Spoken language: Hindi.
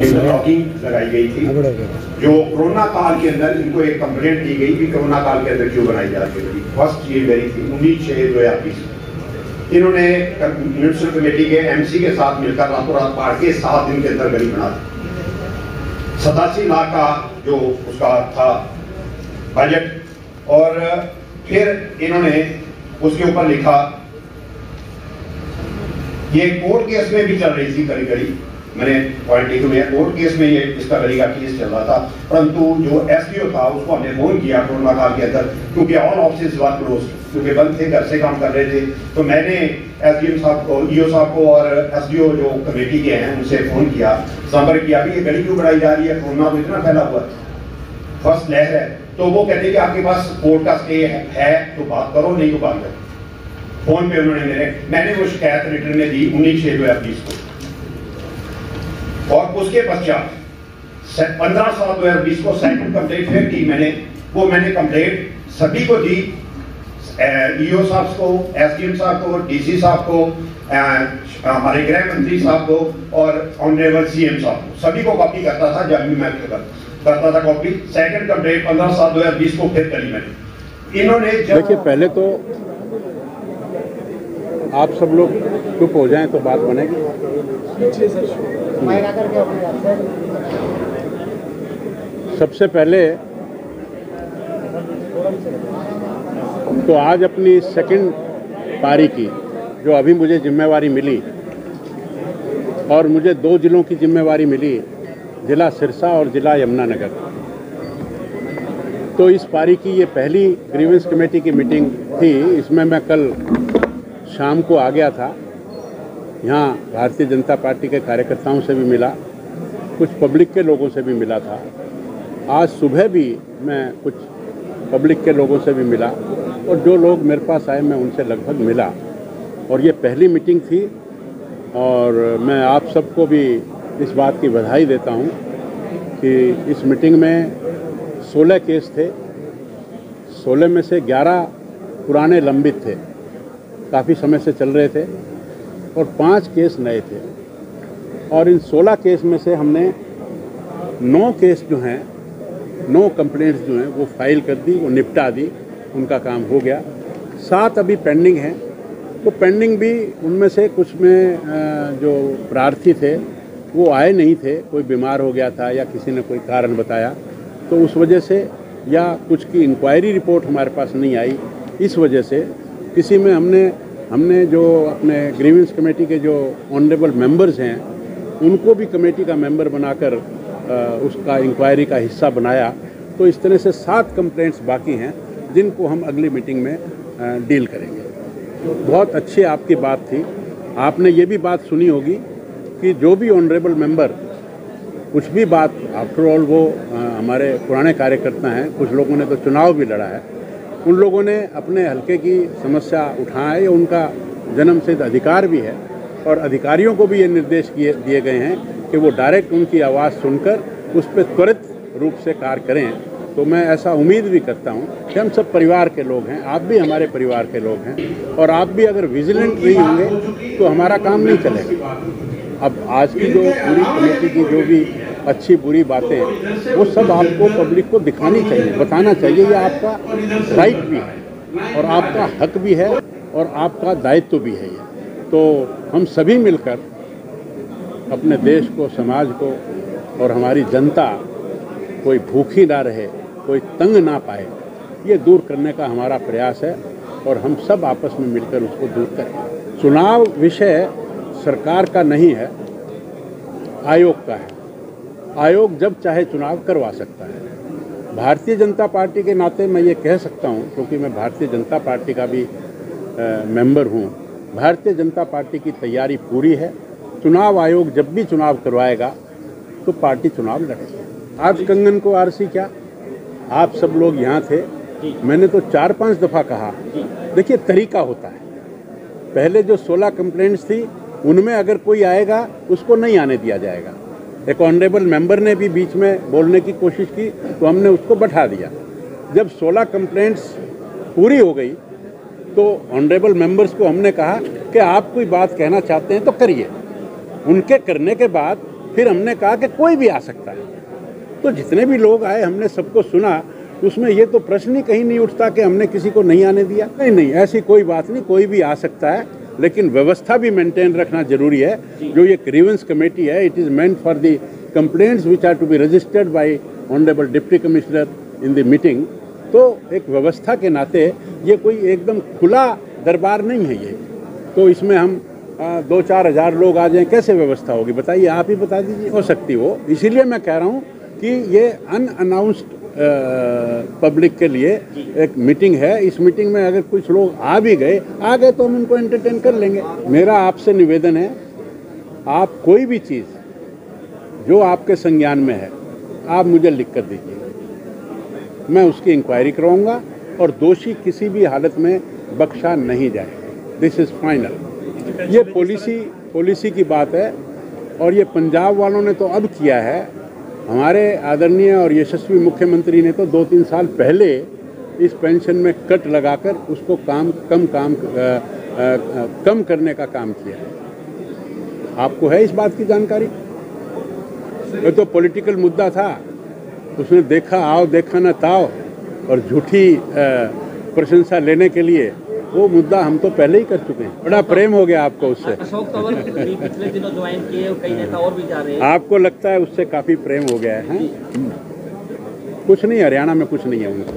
लगाई गई थी। जो कोरोना काल के अंदर इनको एक कंप्लेंट दी गई कि कोरोना काल के अंदर क्यों बनाई जा रही थी। फ़र्स्ट ये मेरी थी उन्नीस छह दो हज़ार बीस। इन्होंने म्यूनसिपल कमेटी के एमसी के साथ मिलकर रातों रात पहाड़ के सात दिन के अंदर गली बना दी। सतासी लाख का जो उसका था बजट और फिर इन्होंने उसके ऊपर लिखा ये कोर्ट केस में भी चल रही थी कड़ी कड़ी मैंने लिखी हुई कोर्ट केस में ये इसका कड़ी का केस चल रहा था। परंतु जो एसपीओ था, उसको हमने फ़ोन किया कोरोना काल के अंदर, क्योंकि ऑल ऑफ़िस वर क्लोज क्योंकि बंद थे, घर से काम कर रहे थे। तो मैंने एसडीएम साहब को ईओ साहब को और एसडीओ जो कमेटी के हैं, उनसे फ़ोन किया संपर्क किया कि ये गली क्यों बढ़ाई जा रही है? कोरोना तो इतना फैला हुआ फ़र्स्ट लहर है। तो वो कहते हैं कि आपके पास कोर्ट का स्टे है तो बात करो, नहीं तो बात करो। फ़ोन पे उन्होंने मेरे, मैंने वो शिकायत रिटर्न में दी उन्नीस छह दो हज़ार बीस को। और उसके पश्चात पंद्रह साल दो हज़ार बीस को सेकंड कंप्लेंट फिर की मैंने। वो मैंने कंप्लेंट सभी को दी ईओ साहब को एसडीएम साहब को डीसी साहब को हमारे गृह मंत्री साहब को और ऑनरेबल सीएम साहब को। सभी को कॉपी करता था, जब भी मैं करता था कॉपी सेकंड कंप्लेंट पंद्रह साल दो हज़ार बीस को फिर करी मैंने। इन्होंने देखिए, पहले तो आप सब लोग चुप हो जाएँ तो बात बनेगी। सबसे पहले तो आज अपनी सेकंड पारी की, जो अभी मुझे जिम्मेवारी मिली और मुझे दो जिलों की जिम्मेवारी मिली, जिला सिरसा और जिला यमुनानगर। तो इस पारी की ये पहली ग्रीवेंस कमेटी की मीटिंग थी, इसमें मैं कल शाम को आ गया था। यहाँ भारतीय जनता पार्टी के कार्यकर्ताओं से भी मिला, कुछ पब्लिक के लोगों से भी मिला था। आज सुबह भी मैं कुछ पब्लिक के लोगों से भी मिला और जो लोग मेरे पास आए, मैं उनसे लगभग मिला। और ये पहली मीटिंग थी और मैं आप सबको भी इस बात की बधाई देता हूँ कि इस मीटिंग में 16 केस थे। 16 में से 11 पुराने लंबित थे। काफ़ी समय से चल रहे थे और पाँच केस नए थे। और इन 16 केस में से हमने नौ केस जो हैं, नौ कंप्लेंट्स जो हैं, वो फ़ाइल कर दी, वो निपटा दी, उनका काम हो गया। सात अभी पेंडिंग हैं। तो पेंडिंग भी उनमें से कुछ में जो प्रार्थी थे, वो आए नहीं थे। कोई बीमार हो गया था या किसी ने कोई कारण बताया तो उस वजह से या कुछ की इंक्वायरी रिपोर्ट हमारे पास नहीं आई। इस वजह से किसी में हमने हमने जो अपने ग्रीवेंस कमेटी के जो ऑनरेबल मेंबर्स हैं, उनको भी कमेटी का मेंबर बनाकर उसका इंक्वायरी का हिस्सा बनाया। तो इस तरह से सात कंप्लेंट्स बाकी हैं, जिनको हम अगली मीटिंग में डील करेंगे। बहुत अच्छी आपकी बात थी। आपने ये भी बात सुनी होगी कि जो भी ऑनरेबल मेंबर कुछ भी बात आफ्टर ऑल वो हमारे पुराने कार्यकर्ता हैं, कुछ लोगों ने तो चुनाव भी लड़ा है। उन लोगों ने अपने हल्के की समस्या उठाए उनका जन्म सिद्ध अधिकार भी है और अधिकारियों को भी ये निर्देश किए, दिए गए हैं कि वो डायरेक्ट उनकी आवाज़ सुनकर उस पर त्वरित रूप से कार्य करें। तो मैं ऐसा उम्मीद भी करता हूँ कि हम सब परिवार के लोग हैं, आप भी हमारे परिवार के लोग हैं और आप भी अगर विजिलेंट नहीं होंगे तो हमारा काम नहीं चलेगा। अब आज की जो पूरी कमेटी की जो भी अच्छी बुरी बातें, वो सब आपको पब्लिक को दिखानी चाहिए, बताना चाहिए, ये आपका राइट भी है और आपका हक भी है और आपका दायित्व भी है ये। तो हम सभी मिलकर अपने देश को, समाज को और हमारी जनता कोई भूखी ना रहे, कोई तंग ना पाए, ये दूर करने का हमारा प्रयास है और हम सब आपस में मिलकर उसको दूर करें। चुनाव विषय सरकार का नहीं है, आयोग का है। आयोग जब चाहे चुनाव करवा सकता है। भारतीय जनता पार्टी के नाते मैं ये कह सकता हूँ क्योंकि मैं भारतीय जनता पार्टी का भी आ, मेंबर हूँ। भारतीय जनता पार्टी की तैयारी पूरी है। चुनाव आयोग जब भी चुनाव करवाएगा तो पार्टी चुनाव लड़ेगी। आज कंगन को आरसी क्या? आप सब लोग यहाँ थे। मैंने तो चार पाँच दफ़ा कहा। देखिए तरीका होता है। पहले जो 16 कंप्लेंट्स थी उनमें अगर कोई आएगा उसको नहीं आने दिया जाएगा। एक ऑनरेबल मेंबर ने भी बीच में बोलने की कोशिश की तो हमने उसको बैठा दिया। जब 16 कंप्लेंट्स पूरी हो गई तो ऑनरेबल मेंबर्स को हमने कहा कि आप कोई बात कहना चाहते हैं तो करिए। उनके करने के बाद फिर हमने कहा कि कोई भी आ सकता है। तो जितने भी लोग आए, हमने सबको सुना, उसमें ये तो प्रश्न ही कहीं नहीं उठता कि हमने किसी को नहीं आने दिया। नहीं नहीं, ऐसी कोई बात नहीं, कोई भी आ सकता है। लेकिन व्यवस्था भी मेंटेन रखना ज़रूरी है। जो। ये ग्रीवेंस कमेटी है it is meant for the complaints which are to be registered by honourable deputy commissioner in the meeting तो एक व्यवस्था के नाते ये कोई एकदम खुला दरबार नहीं है ये। तो इसमें हम आ, दो चार हज़ार लोग आ जाएँ कैसे व्यवस्था होगी? बताइए आप ही बता दीजिए हो सकती वो। इसीलिए मैं कह रहा हूँ कि ये अनअनाउंस्ड पब्लिक के लिए एक मीटिंग है। इस मीटिंग में अगर कुछ लोग आ भी गए, आ गए तो हम उनको एंटरटेन कर लेंगे। मेरा आपसे निवेदन है, आप कोई भी चीज़ जो आपके संज्ञान में है, आप मुझे लिख कर दीजिए। मैं उसकी इंक्वायरी करवाऊँगा और दोषी किसी भी हालत में बख्शा नहीं जाए। दिस इज़ फाइनल ये पॉलिसी पॉलिसी की बात है और ये पंजाब वालों ने तो अब किया है। हमारे आदरणीय और यशस्वी मुख्यमंत्री ने तो दो तीन साल पहले इस पेंशन में कट लगाकर उसको काम कम काम आ, आ, आ, कम करने का काम किया आपको है इस बात की जानकारी? ये तो पॉलिटिकल मुद्दा था। उसने देखा आओ देखा ना ताओ और झूठी प्रशंसा लेने के लिए वो मुद्दा हम तो पहले ही कर चुके हैं। बड़ा प्रेम हो गया आपको उससे। अशोक तंवर पिछले दिनों ज्वाइन किए कई नेता और भी जा रहे हैं। आपको लगता है उससे काफ़ी प्रेम हो गया है? कुछ नहीं हरियाणा में कुछ नहीं है उनको।